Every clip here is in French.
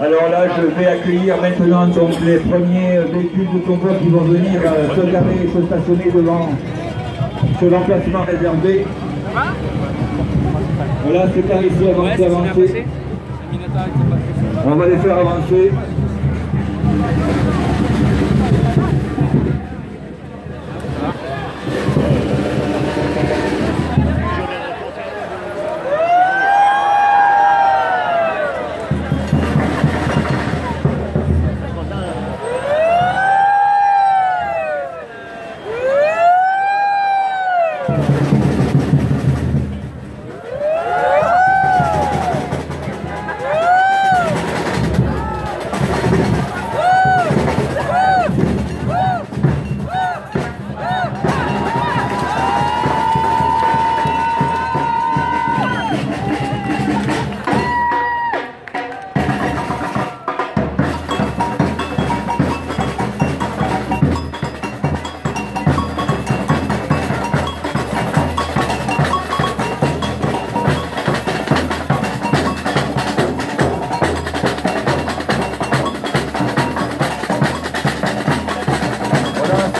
Alors là, je vais accueillir maintenant donc les premiers véhicules de convoi qui vont venir euh, se garer et se stationner devant sur l'emplacement réservé. Voilà, c'est par ici, avancer, avancer. On va les faire avancer.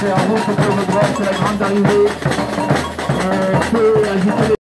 C'est le droit, c'est la grande arrivée. Euh,